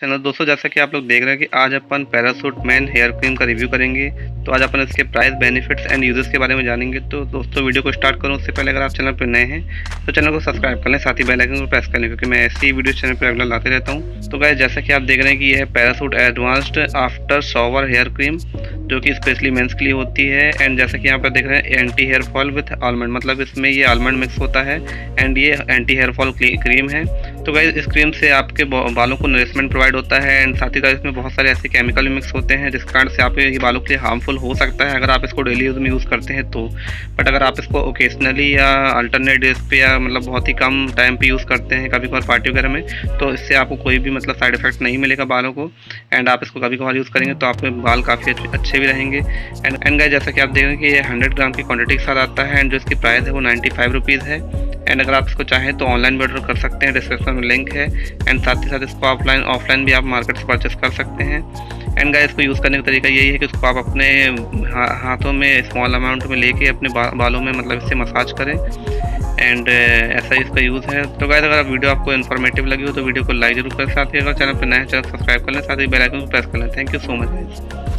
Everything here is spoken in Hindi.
चलो दोस्तों, जैसा कि आप लोग देख रहे हैं कि आज अपन पैरासूट मैन हेयर क्रीम का रिव्यू करेंगे। तो आज अपन इसके प्राइस बेनिफिट्स एंड यूजेस के बारे में जानेंगे। तो दोस्तों वीडियो को स्टार्ट करूँ। उससे पहले अगर आप चैनल पर नए हैं तो चैनल को सब्सक्राइब कर लें, साथ ही बेल आइकन को प्रेस कर लें, क्योंकि मैं ऐसी ही वीडियो चैनल पर रेगुलर लाते रहता हूँ। तो गाय जैसा कि आप देख रहे हैं कि यह Parachute advanced after shower hair cream जो कि स्पेशली मेंस के लिए होती है। एंड जैसा कि यहाँ पर देख रहे हैं anti hair fall with almond मतलब इसमें ये आलमंड मिक्स होता है। एंड ये एंटी हेयर फॉल क्रीम है। तो गाइज़ इस क्रीम से आपके बालों को नरिशमेंट प्रोवाइड होता है एंड साथ ही साथ इसमें बहुत सारे ऐसे केमिकल भी मिक्स होते हैं जिस कारण से आपके बालों के लिए हार्मफुल हो सकता है। अगर आप इसको डेली यूज़ में यूज़ करते हैं तो। बट अगर आप इसको ओकेजनली या अल्टरनेट डेज़ पे या मतलब बहुत ही कम टाइम पे यूज़ करते हैं कभी कभार पार्टी वगैरह में तो इससे आपको कोई भी मतलब साइड इफ़ेक्ट नहीं मिलेगा बालों को। एंड आप इसको कभी कभार यूज़ करेंगे तो आपके बाल काफ़ी अच्छे भी रहेंगे। एंड एंड गाय जैसा कि आप देखेंगे कि ये हंड्रेड ग्राम की क्वान्टिटी के साथ आता है एंड जो इसकी प्राइस है वो नाइन्टी फाइव रुपीज़ है। एंड अगर आप इसको चाहें तो ऑनलाइन भी ऑर्डर कर सकते हैं डिस्क्रिप्शन में लिंक है। एंड साथ ही साथ इसको ऑफलाइन ऑफलाइन भी आप मार्केट से परचेस कर सकते हैं। एंड गाय इसको यूज़ करने का तरीका यही है कि उसको आप अपने हा, हाथों में स्मॉल अमाउंट में लेके अपने बा, बालों में मतलब इससे मसाज करें। एंड ऐसा ही इसका यूज़ है। तो गाय अगर वीडियो आपको इन्फॉर्मेटिव लगी हो तो वीडियो को लाइक ज़रूर करें। साथ ही अगर चैनल पर नए चैनल सब्सक्राइब कर लें। साथ ही बेल आइकन को प्रेस कर लें। Thank you so much guys